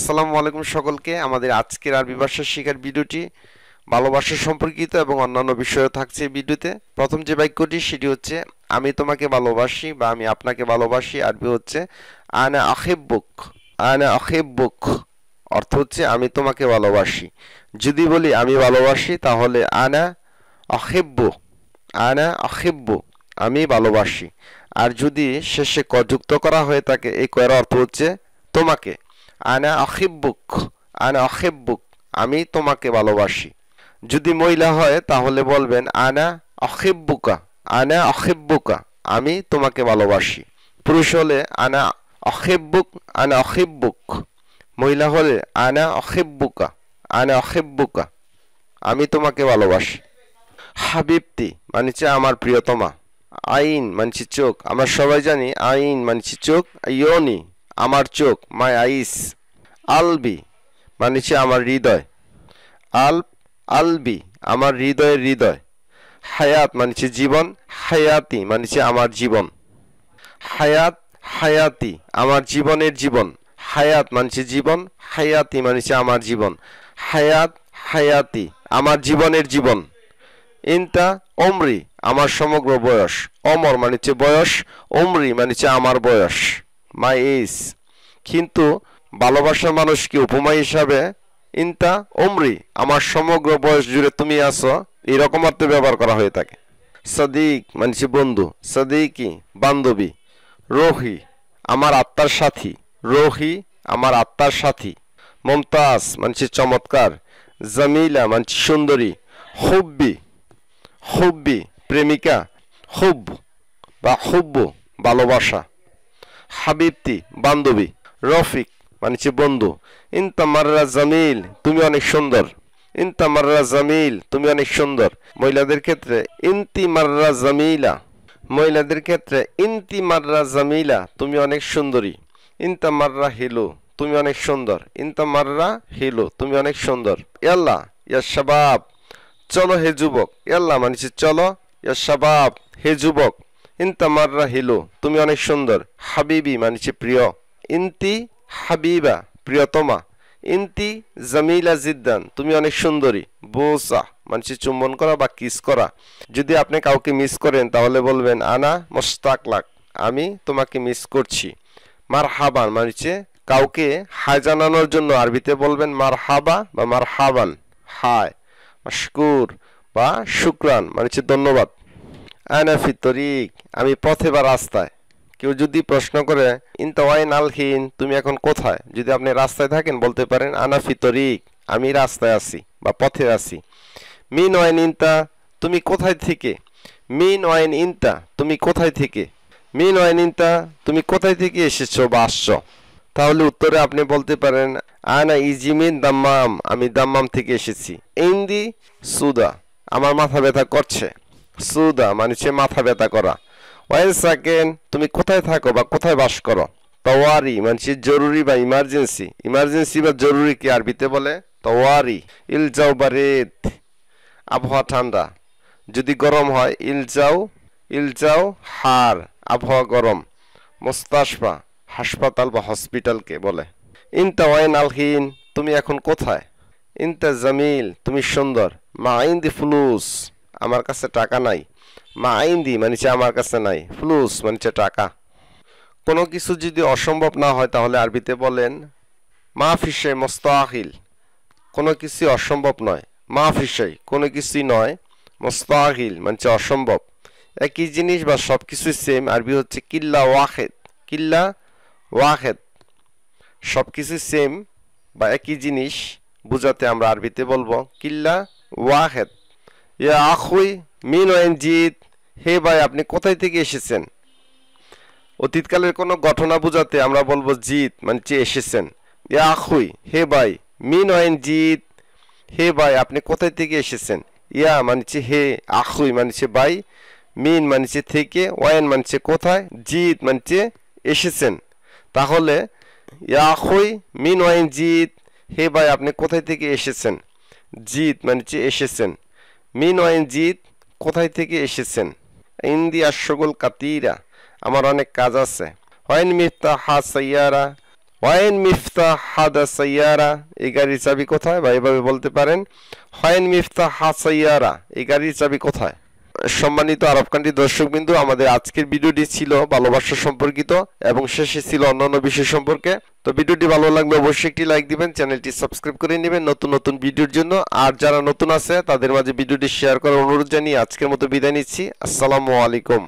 আসসালামু আলাইকুম সকলকে। আমাদের আজকের আরবি ভাষা শেখার ভিডিওটি ভালোবাসা সম্পর্কিত এবং অন্যান্য বিষয়ও থাকছে ভিডিওতে। প্রথম যে বাক্যটি, সেটি হচ্ছে, আমি তোমাকে ভালোবাসি বা আমি আপনাকে ভালোবাসি আরবি হচ্ছে, আনা আহেব্বুক আনা আহেব্বুক অর্থ হচ্ছে, আমি তোমাকে ভালোবাসি যদি বলি, আমি ভালোবাসি তাহলে, আনা আহেব্বু আনা আহেব্বু আমি ভালোবাসি আর যদি শেষে ক যুক্ত করা হয়ে থাকে, এই কয়ের অর্থ হচ্ছে, তোমাকে আনা আখিব্বুক আনা আখিব্বুক, আমি তোমাকে ভালোবাসি। যদি মহিলা হয়, তাহলে বলবেন, আনা অখিব্বুকা আনা অখিব্বুকা আমি তোমাকে ভালোবাসি। পুরুষ হলে, আনা অখিব্বুক আনা অখিব্বুক মহিলা হলে, আনা অখিব্বুকা আনা অখিব্বুকা আমি তোমাকে ভালোবাসি। হাবিবতি মানছে আমার প্রিয়তমা। আইন মানছি চোখ। আমরা সবাই জানি, আইন মানছি চোখ ইয়নি আমার চোখ মাই আইস আলবি মানছে আমার হৃদয়। আল, আলবি, আমার হৃদয়ের হৃদয়। হায়াত মানছে জীবন। হায়াতি মানছে আমার জীবন। হায়াত, হায়াতি, আমার জীবনের জীবন। হায়াত মানছে জীবন। হায়াতি মানছে আমার জীবন। হায়াত, হায়াতি, আমার জীবনের জীবন। ইনতা অমরি আমার সমগ্র বয়স। অমর মানিছে বয়স। অমরি মানিছে আমার বয়স। মাই এজ কিন্তু ভালোবাসার মানুষকে উপমা হিসাবে, ইনতা অমরি আমার সমগ্র বয়স জুড়ে তুমি আছো। এরকম অর্থে ব্যবহার করা হয়ে থাকে। সদিক মানছি বন্ধু। সদিকি, বান্ধবী। রোহি, আমার আত্মার সাথী। রোহি, আমার আত্মার সাথী। মমতাজ মানছি চমৎকার। জামিলা মানছি সুন্দরী। হুব্বি হুব্বি, প্রেমিকা। হুব বা হুব্ব, ভালোবাসা। হাবিবতি, বান্ধবী, রফিক মানছি বন্ধু। ইনতামাররা জামিল, তুমি অনেক সুন্দর। ইনতামাররা জামিল, তুমি অনেক সুন্দর। মহিলাদের ক্ষেত্রে ইন্তি মাররা জামিলা। মহিলাদের ক্ষেত্রে ইন্তি মাররা জামিলা, তুমি অনেক সুন্দরী। ইনতামাররা হিলু, তুমি অনেক সুন্দর। ইনতামাররা হিলু, তুমি অনেক সুন্দর। ইয়াল্লা, ইয়া শাবাব, চলো হে যুবক। ইয়াল্লা মানছি চলো, ইয়া শাবাব, হে যুবক। ইনতামাররা হিলু, তুমি অনেক সুন্দর। হাবিবি মানছি প্রিয়। ইন্তি হাবিবা, প্রিয়তমা। ইন্তি জামিলা জিদ্দান, তুমি অনেক সুন্দরী। বোসা মানছি চুম্বন করা বা কিস করা। যদি আপনি কাউকে মিস করেন, তাহলে বলবেন, আনা মোস্তাক লাক আমি তোমাকে মিস করছি। মার হাবান মানছে কাউকে হাই জানানোর জন্য আরবিতে বলবেন মার হাবা বা মার হাবান হায় মাশকুর বা শুক্রান মানছে ধন্যবাদ। আনাফি তরিক, আমি পথে বা রাস্তায়। কেউ যদি প্রশ্ন করে, ইনতা ওয়াইন আলহিন তুমি এখন কোথায়? যদি আপনি রাস্তায় থাকেন, বলতে পারেন আনাফি তরিক, আমি রাস্তায় আছি বা পথে আছি। মিন ওয়াইন ইনতা, তুমি কোথায় থেকে? মিন ওয়াইন ইনতা, তুমি কোথায় থেকে? মিন ওয়াইন ইনতা, তুমি কোথায় থেকে এসেছ বা আসছো? তাহলে উত্তরে আপনি বলতে পারেন, আনা ইজিমিন দাম্মাম, আমি দাম্মাম থেকে এসেছি। ইন্দি সুদা, আমার মাথা ব্যথা করছে। সুদা মানে মাথা ব্যথা করা। ওয়াইল সাকেন তুমি কোথায় থাকো বা কোথায় বাস করো? তওয়ারি মানে জরুরি বা ইমার্জেন্সি ইমার্জেন্সি বা জরুরি কি আরবিতে বলে? তওয়ারি ইলজাও বা রেত। আবহাওয়া ঠান্ডা। যদি গরম হয় ইলজাও ইলজাও হার। আবহাওয়া গরম। মোস্তাসফা হাসপাতাল বা হসপিটালকে বলে। ইনতা ওয়াইন আলহিন তুমি এখন কোথায়? ইনতা জামিল, তুমি সুন্দর। মা ইন্দি ফুলুস। আমার কাছে টাকা নাই। মা আইন্দি মানছে আমার কাছে নাই। ফ্লুস মানছে টাকা। কোনো কিছু যদি অসম্ভব না হয় তাহলে আরবিতে বলেন, মা ফিসে মোস্তাহিল। কোনো কিছু অসম্ভব নয়। মা ফিসাই কোনো কিছুই নয়। মোস্তাহিল মানছে অসম্ভব। একই জিনিস বা সব কিছুই সেম আরবি হচ্ছে কিল্লা ওয়াহেদ। কিল্লা ওয়াহেদ। সব কিছু সেম বা একই জিনিস। বুঝাতে আমরা আরবিতে বলব, কিল্লা ওয়াহেদ। ইয়া আখুই, মিন ওয়েন জিত হে ভাই, আপনি কোথায় থেকে এসেছেন? অতীতকালের কোনো ঘটনা বোঝাতে আমরা বলব জিত মানে চেয়ে এসেছেন। ইয়া আখুই, হে ভাই, মিন ওয়েন জিত হে ভাই, আপনি কোথায় থেকে এসেছেন? ইয়া মানছে হে, আখুই মানছে ভাই, মিন মানছে থেকে, ওয়াইন মানছে কোথায়, জিত মানছে এসেছেন। তাহলে, ইয়া আখুই, মিন ওয়াইন জিত হে ভাই, আপনি কোথায় থেকে এসেছেন? জিত মানছে এসেছেন। মিন ওয়াইন জিত কোথায় থেকে এসেছেন? ইন্দি আশগুল কাতিরা, আমার অনেক কাজ আছে। ওয়াইন মিফতা হা সাইয়ারা, ওয়াইন মিফতা হাদা সাইয়ারা এই গাড়ির চাবি কোথায়? বা এভাবে বলতে পারেন। হোয়েন মিফতা হা সাইয়ারা এই গাড়ির চাবি কোথায়? সম্মানিত আরব কান্ট্রি দর্শকবিন্দু, আমাদের আজকের ভিডিওটি ছিল ভালোবাসা সম্পর্কিত এবং শেষে ছিল অন্যান্য বিষয় সম্পর্কে। তো ভিডিওটি ভালো লাগলে অবশ্যই একটি লাইক দিবেন, চ্যানেলটি সাবস্ক্রাইব করে নেবেন নতুন নতুন ভিডিওর জন্য। আর যারা নতুন আছে, তাদের মাঝে ভিডিওটি শেয়ার করার অনুরোধ জানিয়ে আজকের মতো বিদায় নিচ্ছি। আসসালামু আলাইকুম।